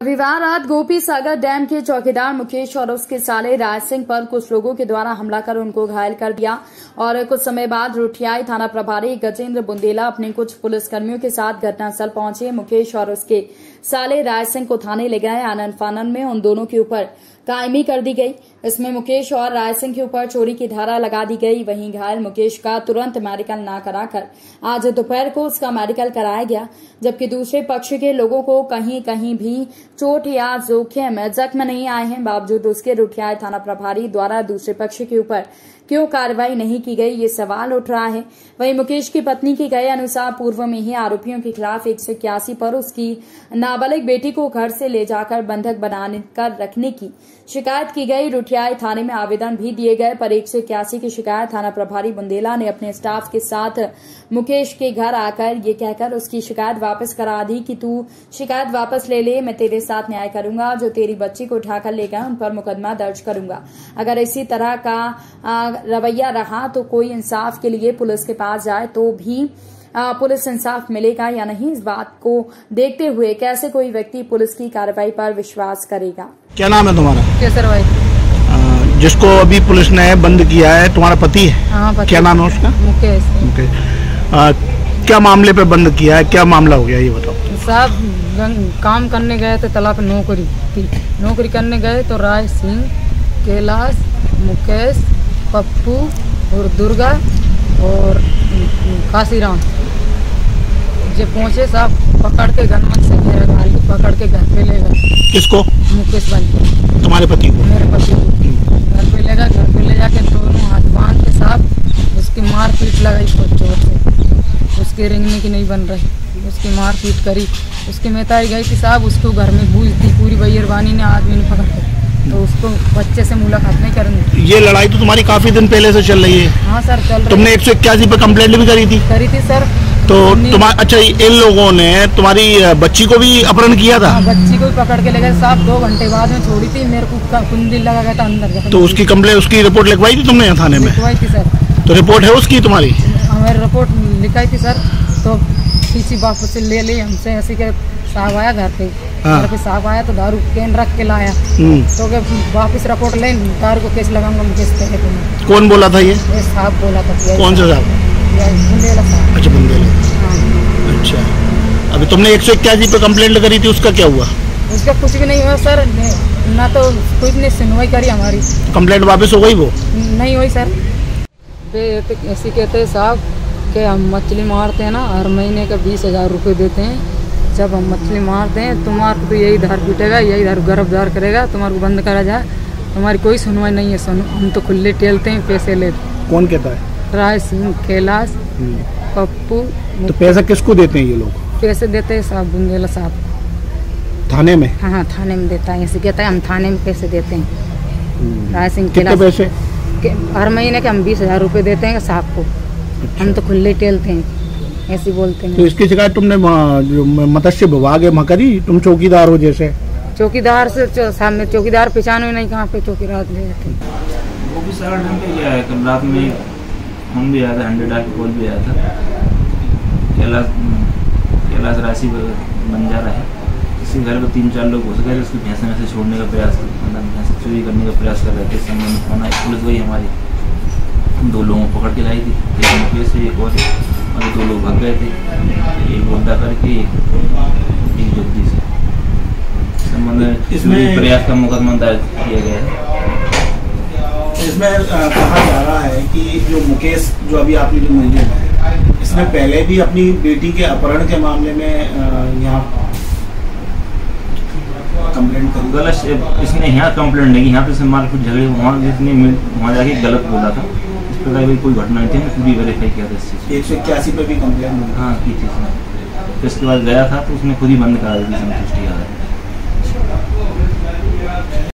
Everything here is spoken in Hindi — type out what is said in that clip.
रविवार रात गोपी सागर डैम के चौकीदार मुकेश और उसके साले राज सिंह पर कुछ लोगों के द्वारा हमला कर उनको घायल कर दिया और कुछ समय बाद रुठियाई थाना प्रभारी गजेंद्र बुंदेला अपने कुछ पुलिसकर्मियों के साथ घटनास्थल पहुँचे। मुकेश और उसके साले राज सिंह को थाने ले गए, आनंद फानन में उन दोनों के ऊपर कायमी कर दी गई। इसमें मुकेश और राय सिंह के ऊपर चोरी की धारा लगा दी गई। वहीं घायल मुकेश का तुरंत मेडिकल न कराकर आज दोपहर को उसका मेडिकल कराया गया, जबकि दूसरे पक्ष के लोगों को कहीं कहीं भी चोट या जोखिम जख्म नहीं आए हैं। बावजूद उसके रुठियाए थाना प्रभारी द्वारा दूसरे पक्ष के ऊपर क्यों कार्रवाई नहीं की गई, ये सवाल उठ रहा है। वहीं मुकेश की पत्नी के गए अनुसार पूर्व में ही आरोपियों के खिलाफ एक सौ इक्यासी पर उसकी नाबालिग बेटी को घर से ले जाकर बंधक बनाने रखने की शिकायत की गई। रुठियाई थाने में आवेदन भी दिए गए, पर एक सौ इक्यासी की शिकायत थाना प्रभारी बुंदेला ने अपने स्टाफ के साथ मुकेश के घर आकर ये कहकर उसकी शिकायत वापस करा दी कि तू शिकायत वापस ले ले, मैं तेरे साथ न्याय करूँगा, जो तेरी बच्ची को उठाकर ले गए उन पर मुकदमा दर्ज करूँगा। अगर इसी तरह का रवैया रहा तो कोई इंसाफ के लिए पुलिस के पास जाए तो भी पुलिस इंसाफ मिलेगा या नहीं? इस बात को देखते हुए कैसे कोई व्यक्ति पुलिस की कार्रवाई पर विश्वास करेगा? क्या नाम है तुम्हारा? केसर भाई। जिसको अभी पुलिस ने बंद किया है तुम्हारा पति है? हाँ पति। क्या नाम है उसका? मुकेश। क्या मामले पे बंद किया है? क्या मामला हो गया ये बताओ। साहब काम करने गए थे तालाब नौकरी थी नौकरी करने गए तो राय सिंह कैलाश मुकेश पप्पू और दुर्गा और काशीराम। जब पहुँचे साहब पकड़ के गनमन से घेरा गाड़ी को पकड़ के घर पे ले गए। किसको? मुकेश भाई को, तुम्हारे पति को? मेरे पति को। घर पे ले गए घर पे ले जाके दोनों हाथ बाँध के साहब उसकी मार पीट लगाई बहुत ज़ोर से। उसके रिंगने की नहीं बन रही। उसकी मार पीट करी। उसकी मेहताई गई थी साहब उसको घर में बूझ दी पूरी बैरबानी ने आदमी ने पकड़ के। तो उसको बच्चे से मुलाकात नहीं करनी। ये लड़ाई तो तुम्हारी काफ़ी दिन पहले से चल रही है। हाँ सर चल तुमने एक सौ इक्यासी पे कंप्लेंट भी करी थी। करी थी सर। तो नहीं। तुम्हारा अच्छा इन लोगों ने तुम्हारी बच्ची को भी अपहरण किया था? हाँ, बच्ची को भी पकड़ के ले गए। साहब दो घंटे बाद में छोड़ी थी। मेरे को का- कुंडी लगा गया था अंदर तो उसकी कंप्लेंट उसकी रिपोर्ट लिखवाई थी तुमने यहाँ थाने में? थी सर। तो रिपोर्ट है उसकी तुम्हारी? हमारी रिपोर्ट लिखाई थी सर। तो पीछे वापस से ले ली हमसे ऐसे के साहब आया घर पे। हाँ। घर पे साहब आया तो दारू कैन रख के लाया। हम्म, तो के वापस रिपोर्ट ले दारू को केस लगाऊँगा तुम्हें कौन बोला था ये? साहब बोला था कौन सा साहब? बुंदेला अच्छा बंदे ने हाँ। अच्छा। अभी तुमने एक सौ इक्यासी पे कंप्लेंट करी थी उसका क्या हुआ? उसका कुछ भी नहीं हुआ सर। ने- तो कोई भी ने सुनवाई करी हमारी। कंप्लेंट वापस हो गई वो? नहीं हुई सर। वे तो ऐसे कहते हैं साहब कि हम मछली मारते हैं ना हर महीने का बीस हज़ार रुपये देते हैं। जब हम मछली मारते हैं तुम्हारे को तो यही धार पीटेगा यही धार गिरफ़्तार करेगा तुम्हारे को बंद करा जाए। तुम्हारी कोई सुनवाई नहीं है सुन हम तो खुले टेलते हैं पैसे लेते कौन कहता है? राय सिंह कैलाश हम्म, पप्पू तो पैसा किसको देते हैं ये लोग? पैसे देते हैं साहब बुंदेला साहब। थाने में? हाँ हाँ थाने में देता है। ऐसे कहता है हम थाने में पैसे देते हैं। राय सिंह कितने कैलाश पैसे? हर महीने के हम बीस हज़ार रुपये देते हैं साहब को। अच्छा। हम तो खुले टेलते हैं। ऐसे बोलते हैं। तो इसकी शिकायत तुमने जो मत्स्य विभाग है वहाँ करी तुम चौकीदार हो जैसे। चौकीदार से चौ- सामने चौकीदार पहचानो नहीं कहाँ पे चौकीदार ले जाते वो भी सारा ढंग है रात में हम भी आया था हंड्रेड कॉल भी आया था। कैलाश कैलाश राशि बंजारा है। इसके घर पे तीन चार लोग घुस गए उसकी भैंसे में से छोड़ने का प्रयास मतलब भैंसे चोरी करने का प्रयास कर रहे थे। समय में फ़ोन आई पुलिस गई हमारी दो लोगों को पकड़ के लाई थी। एक मुकेश से एक और और दो लोग भाग गए थे। एक गोदा करके एक एक जुगदी से संबंध इसमें- प्रयास का मुकदमा दर्ज किया गया है। इसमें कहा जा रहा है कि जो मुकेश जो अभी आपने जो मुलजिम है इसने पहले भी अपनी बेटी के अपहरण के मामले में यहाँ कंप्लेंट करी। गलत इसने यहाँ कंप्लेंट नहीं यहाँ पे से मार कुछ झगड़े वहाँ जितने वहाँ जाके गलत बोला था। इस प्रकार की कोई घटना नहीं थी पूरी वेरीफाई किया था इस चीज़ एक सौ इक्यासी पे भी कंप्लेंट। हाँ की थी इसने। फिर इसके बाद गया था तो उसने खुद ही बंद करा दी संतुष्टि आधार